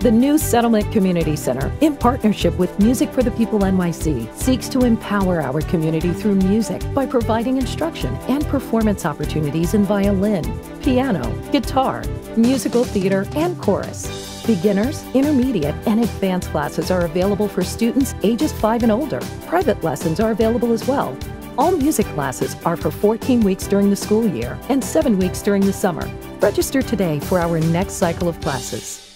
The new Settlement Community Center, in partnership with Music for the People NYC, seeks to empower our community through music by providing instruction and performance opportunities in violin, piano, guitar, musical theater, and chorus. Beginners, intermediate, and advanced classes are available for students ages 5 and older. Private lessons are available as well. All music classes are for 14 weeks during the school year and 7 weeks during the summer. Register today for our next cycle of classes.